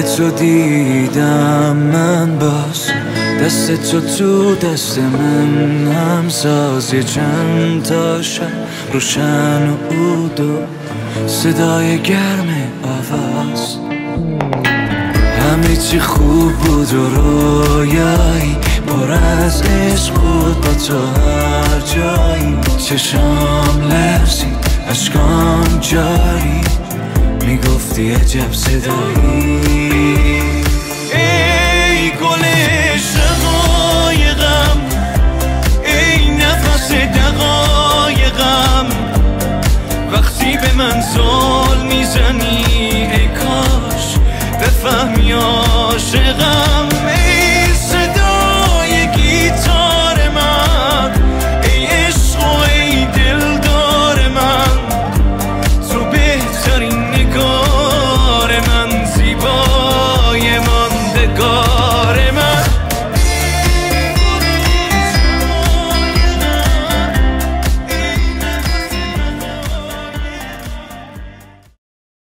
تو دیدم من باز. دست تو تو دست من هم ساز. چند تا شب روشن و بود و صدای گرم آواز. همه چی خوب بود و رویایی پر از عشق بود با تو هر جایی. چشام لرزید اشکام جاری می‌گفتی عجب صدایی. من زل می‌زنی.